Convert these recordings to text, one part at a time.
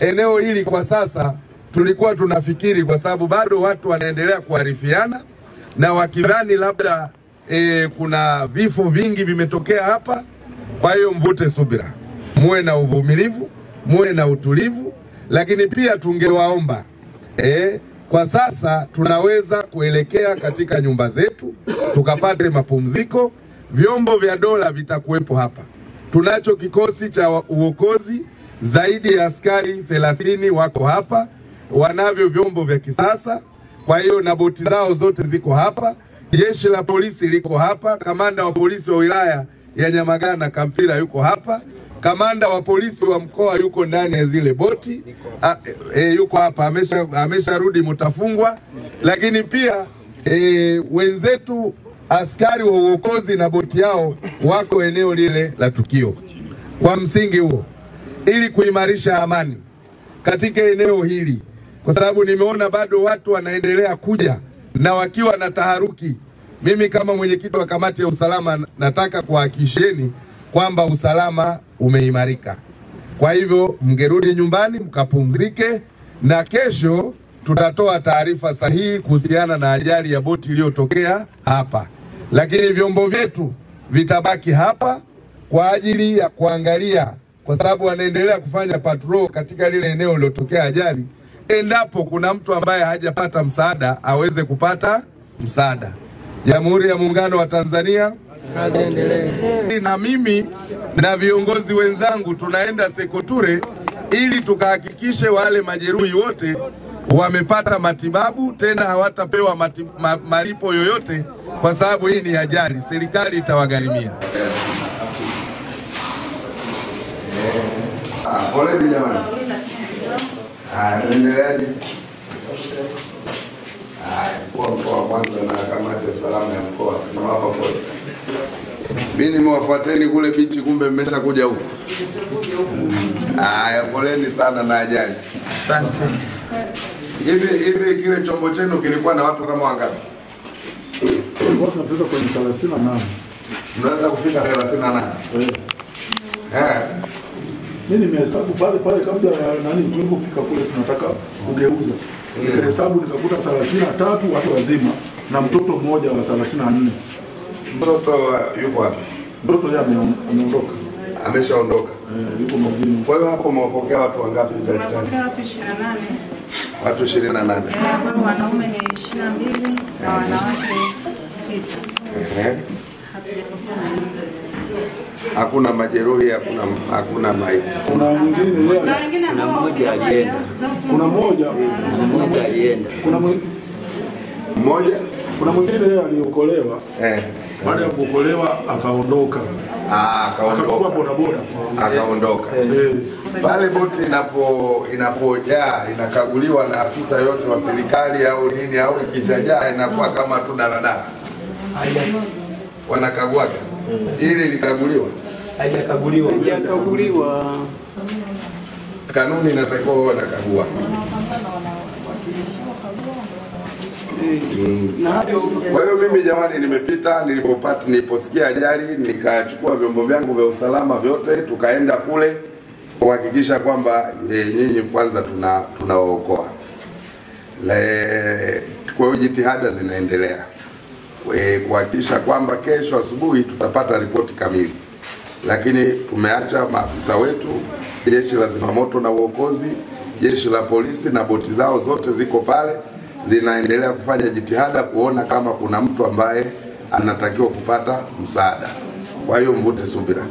eneo hili kwa sasa tulikuwa tunafikiri, kwa sababu bado watu wanaendelea kuharifiana na wakidhani labda e, kuna vifo vingi vimetokea hapa. Kwa hiyo mvute subira, muwe na uvumilivu, muwe na utulivu, lakini pia tungewaomba e, kwa sasa tunaweza kuelekea katika nyumba zetu tukapate mapumziko. Vyombo vya dola vitakuwepo hapa. Tunacho kikosi cha uokozi zaidi ya askari thelathini wako hapa, wanavyo vyombo vya kisasa. Kwa hiyo na boti zao zote ziko hapa. Jeshi la polisi liko hapa, kamanda wa polisi wa wilaya ya Nyamagana Kampira yuko hapa, kamanda wa polisi wa mkoa yuko ndani ya zile boti a, e, yuko hapa amesha rudi Mutafungwa, lakini pia e, wenzetu askari wa uokozi na boti yao wako eneo lile la tukio. Kwa msingi huo, ili kuimarisha amani katika eneo hili, kwa sababu nimeona bado watu wanaendelea kuja na wakiwa na taharuki. Mimi kama mwenyekiti wa kamati ya usalama nataka kuhakikisheni kwamba usalama umeimarika. Kwa hivyo mgerudi nyumbani mkapumzike, na kesho tutatoa taarifa sahihi kuhusiana na ajali ya boti iliyotokea hapa, lakini vyombo vyetu vitabaki hapa kwa ajili ya kuangalia, kwa sababu wanaendelea kufanya patrol katika lile eneo lilotokea ajali, endapo kuna mtu ambaye hajapata msaada aweze kupata msaada. Jamhuri ya Muungano wa Tanzania, na mimi na viongozi wenzangu tunaenda Sekoture ili tukahakikishe wale majeruhi wote wamepata matibabu, tena hawatapewa mati, ma, malipo yoyote, kwa sababu hii ni ajali, serikali itawagharimia. Poleni jamani. Tuendeleaje? Mkuu wa mkoa wa na kamati ya usalama ya mkoa tunawapa pole. Mimi nimewafuateni kule bichi, kumbe mmesha kuja huku. Haya, poleni sana na ajali. Asante. Hivi hivi kile chombo chenu kilikuwa na watu kama wangapi? Tunafika kwenye thelathini na nane. Mnaweza kufika 38. Eh mimi nimehesabu pale pale kabla ya nani kufika kule, tunataka kugeuza, nikahesabu nikakuta 33 watu wazima na mtoto mmoja wa 34. Mtoto yuko wapi? Mtoto yeye ameondoka, ameshaondoka. Eh, yuko mjini. Kwa hiyo hapo umewapokea watu wangapi? Watu 28. Watu 28. Wanaume ni 22 na wanawake 6. Hakuna majeruhi, hakuna hakuna maiti. Kuna mwingine yeye Kuna mmoja alienda. kuna mmoja Mmoja alienda. kuna Mmoja? kuna mwingine yeye aliokolewa Eh. baada ya kuokolewa akaondoka. Ah, akaondoka. bodaboda. Akaondoka. Eh, Pale boti inapo inapojaa inakaguliwa na afisa yote wa serikali au nini, au ikishajaa inakuwa kama tu daladala, wanakagua, ili likaguliwa. Hajakaguliwa. Haijakaguliwa. Kanuni inatakiwa wao wanakagua. Kwa hiyo mimi jamani, nimepita nilipopata, niliposikia ajali nikachukua vyombo vyangu vya usalama vyote, tukaenda kule kuhakikisha kwamba e, nyinyi kwanza tuna tunawaokoa. Kwa hiyo jitihada zinaendelea e, kuhakikisha kwamba kesho asubuhi tutapata ripoti kamili, lakini tumeacha maafisa wetu, jeshi la zimamoto na uokozi, jeshi la polisi na boti zao zote ziko pale, zinaendelea kufanya jitihada kuona kama kuna mtu ambaye anatakiwa kupata msaada. Kwa hiyo mvute subira.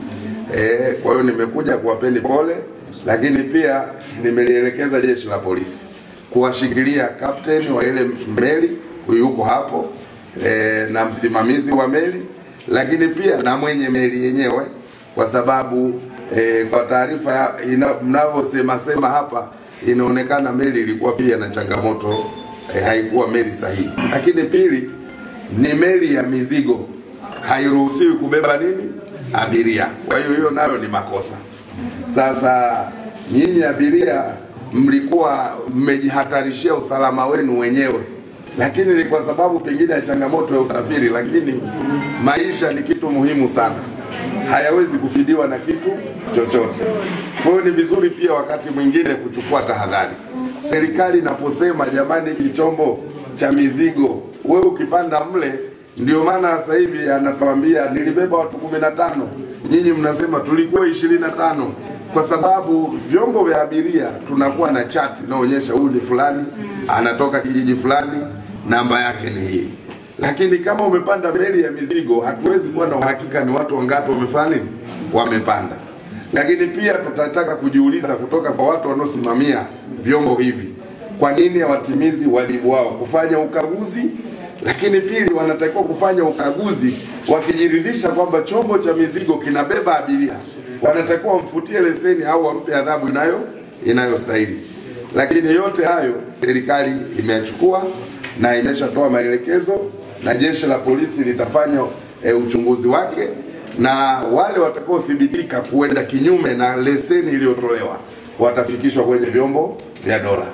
E, kwa hiyo nimekuja kuwapeni pole, lakini pia nimelielekeza jeshi la polisi kuwashikilia kapteni wa ile meli yuko hapo e, na msimamizi wa meli, lakini pia na mwenye meli yenyewe, kwa sababu e, kwa taarifa mnavyosema sema hapa inaonekana meli ilikuwa pia na changamoto e, haikuwa meli sahihi. Lakini pili ni meli ya mizigo, hairuhusiwi kubeba nini abiria. Kwa hiyo hiyo nayo ni makosa. Sasa nyinyi abiria mlikuwa mmejihatarishia usalama wenu wenyewe, lakini ni kwa sababu pengine ya changamoto ya usafiri, lakini maisha ni kitu muhimu sana, hayawezi kufidiwa na kitu chochote. Kwa hiyo ni vizuri pia wakati mwingine kuchukua tahadhari. Serikali inaposema jamani, hiki chombo cha mizigo, wewe ukipanda mle, ndio maana sasa hivi anatuambia nilibeba watu kumi na tano, nyinyi mnasema tulikuwa ishirini na tano kwa sababu vyombo vya abiria tunakuwa na chati inaonyesha huyu ni fulani, anatoka kijiji fulani, namba yake ni hii. Lakini kama umepanda meli ya mizigo, hatuwezi kuwa na uhakika ni watu wangapi wamefanya wamepanda. Lakini pia tutataka kujiuliza kutoka kwa watu wanaosimamia vyombo hivi, kwa nini hawatimizi wajibu wao kufanya ukaguzi? Lakini pili, wanatakiwa kufanya ukaguzi wakijiridhisha kwamba chombo cha mizigo kinabeba abiria, wanatakiwa wamfutie leseni au wampe adhabu inayo inayostahili. Lakini yote hayo serikali imeyachukua na imeshatoa maelekezo na jeshi la polisi litafanya e, uchunguzi wake na wale watakaothibitika kuenda kinyume na leseni iliyotolewa watafikishwa kwenye vyombo vya dola.